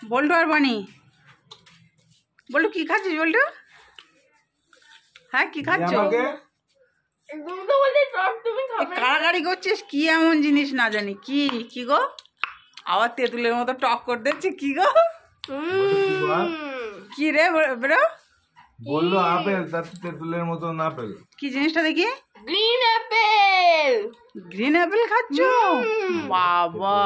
বল্টু আর বানি? বল্টু কি খাচ্ছিস বল্টু? হ্যাঁ কি খাচ্ছ? কাড়াকাড়ি করছিস? কি এমন জিনিস না জানি। কি? কি গো? আবার তেঁতুলের মতো টক করে দিচ্ছে কি গো? কি রে বেরো? বলল আপেল তার তেঁতুলের মতন আপেল। কি জিনিসটা দেখি? Green Apple. গ্রিন অ্যাপেল খাচ্ছ? বাবা।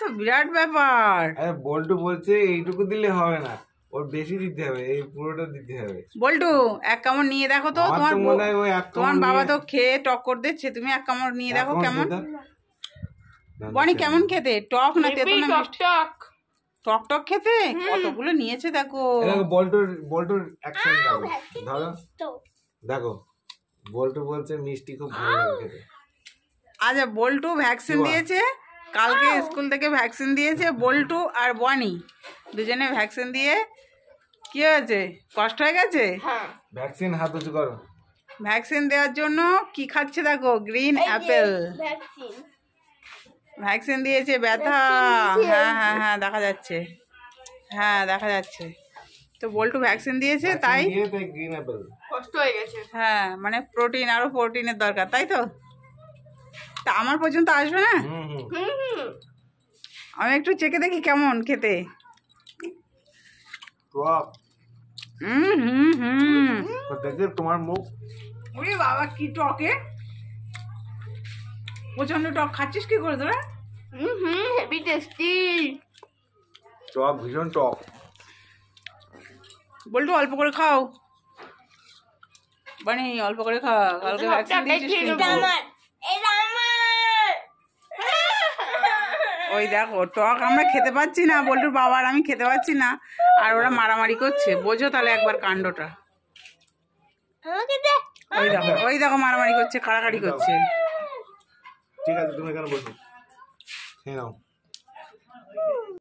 তো বিরাট ব্যাপার। আরে বল্টু বলছে এইটুকু দিলে হবে না। ওর বেশি দিতে হবে এই পুরোটা দিতে হবে। বল্টু এক কামড় নিয়ে দেখো তো তোমার তোমার বাবা তো খেয়ে টক করে দিচ্ছে তুমি এক কামড় নিয়ে দেখো কেমন। বনি কেমন খেতে? টক না তেতো না টক মিষ্টি? টক টক টক খেতে? কতগুলো নিয়েছে দেখো। দেখো বল্টুর বল্টুর অ্যাকশন দেখো ধরো। দেখো বল্টু বলছে মিষ্টি খুব ভালো লাগে আচ্ছা বল্টু ভ্যাকসিন দিয়েছে? কালকে স্কুল থেকে ভ্যাকসিন দিয়েছে বল্টু আর বনি। দুজনে ভ্যাকসিন দিয়ে কি হয়েছে? কষ্ট হয়ে গেছে? হ্যাঁ। ভ্যাকসিন হাত উঁচু করো। ভ্যাকসিন দেওয়ার জন্য কি খাচ্ছে দেখো? Green Apple. ভ্যাকসিন। ভ্যাকসিন দিয়েছে ব্যথা। হ্যাঁ হ্যাঁ হ্যাঁ দেখা যাচ্ছে। হ্যাঁ দেখা যাচ্ছে। তো বল্টু ভ্যাকসিন দিয়েছে তাই? তাই গ্রিন অ্যাপেল। কষ্ট হয়ে গেছে। হ্যাঁ মানে প্রোটিন আরও প্রোটিনের দরকার তাই তো? তা আমার পর্যন্ত আসবে না? আমি একটু চেকে দেখি কেমন খেতে। টক হুম হুম হুম। তোমার মুখ। ওরে বাবা কি টকে প্রচণ্ড টক। খাচ্ছিস কি করে তোরা? হুম হুম হেভি টেস্টি। টক ভীষণ টক। বল্টু অল্প করে খাও। বানি অল্প করে খা। কালকে ভ্যাকসিন দিয়েছিস ওই দেখো টক আমরা খেতে পাচ্ছি না বল্টুর বাবা আর আমি খেতে পাচ্ছি না আর ওরা মারামারি করছে। বোঝো তাহলে একবার কাণ্ডটা। ওই দেখো ওই দেখো মারামারি করছে কাড়াকাড়ি করছে। ঠিক আছে তুমি কেন বসো। খেয়ে নাও।